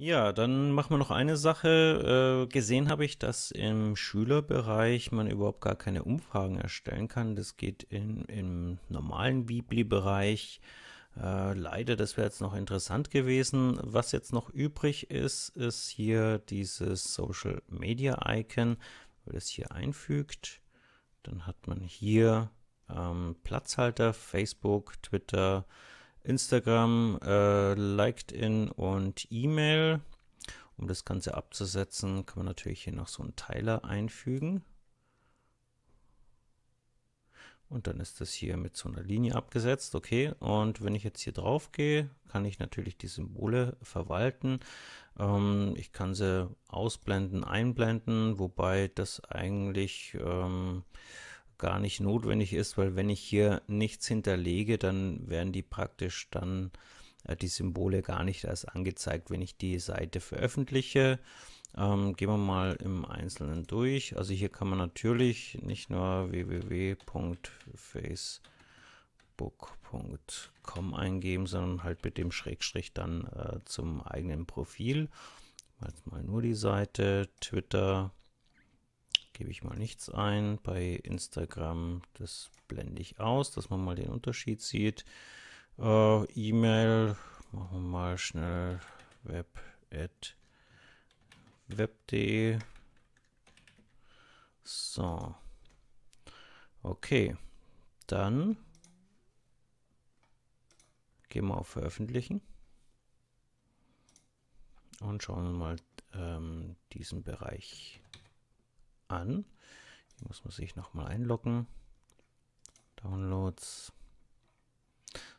Ja, dann machen wir noch eine Sache. Äh, gesehen habe ich, dass im Schülerbereich man überhaupt gar keine Umfragen erstellen kann. Das geht in, im normalen Bibli-Bereich. Äh, leider, das wäre jetzt noch interessant gewesen. Was jetzt noch übrig ist, ist hier dieses Social Media Icon. Wenn man das hier einfügt, dann hat man hier ähm, Platzhalter, Facebook, Twitter, Instagram, äh, LinkedIn und E-Mail. Um das Ganze abzusetzen, kann man natürlich hier noch so einen Teiler einfügen. Und dann ist das hier mit so einer Linie abgesetzt, okay. Und wenn ich jetzt hier drauf gehe, kann ich natürlich die Symbole verwalten. Ähm, ich kann sie ausblenden, einblenden, wobei das eigentlich ähm, gar nicht notwendig ist, weil wenn ich hier nichts hinterlege, dann werden die praktisch dann äh, die Symbole gar nicht erst angezeigt, wenn ich die Seite veröffentliche. Ähm, gehen wir mal im Einzelnen durch. Also hier kann man natürlich nicht nur www.facebook.com eingeben, sondern halt mit dem Schrägstrich dann äh, zum eigenen Profil. Jetzt mal nur die Seite, Twitter, gebe ich mal nichts ein. Bei Instagram, das blende ich aus, dass man mal den Unterschied sieht. Äh, E-Mail, machen wir mal schnell web at web.de. So. Okay. Dann gehen wir auf Veröffentlichen und schauen mal ähm, diesen Bereich an. Hier muss man sich nochmal einloggen. Downloads.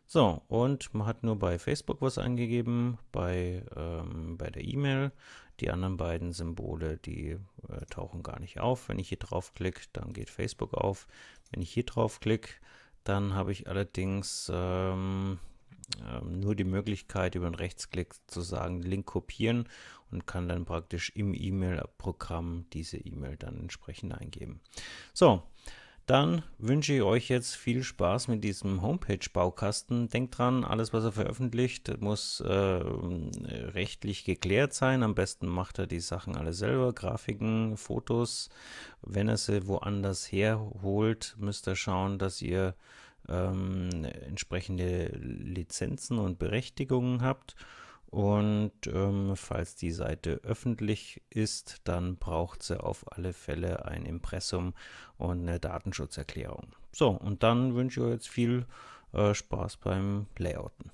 So, und man hat nur bei Facebook was eingegeben, bei, ähm, bei der E-Mail. Die anderen beiden Symbole, die äh, tauchen gar nicht auf. Wenn ich hier draufklicke, dann geht Facebook auf. Wenn ich hier draufklicke, dann habe ich allerdings ähm, ähm, nur die Möglichkeit, über einen Rechtsklick zu sagen, Link kopieren und kann dann praktisch im E-Mail-Programm diese E-Mail dann entsprechend eingeben. So, dann wünsche ich euch jetzt viel Spaß mit diesem Homepage-Baukasten. Denkt dran, alles, was er veröffentlicht, muss äh, rechtlich geklärt sein. Am besten macht er die Sachen alle selber, Grafiken, Fotos. Wenn er sie woanders herholt, müsst ihr schauen, dass ihr ähm, entsprechende Lizenzen und Berechtigungen habt. Und ähm, falls die Seite öffentlich ist, dann braucht sie auf alle Fälle ein Impressum und eine Datenschutzerklärung. So, und dann wünsche ich euch jetzt viel äh, Spaß beim Layouten.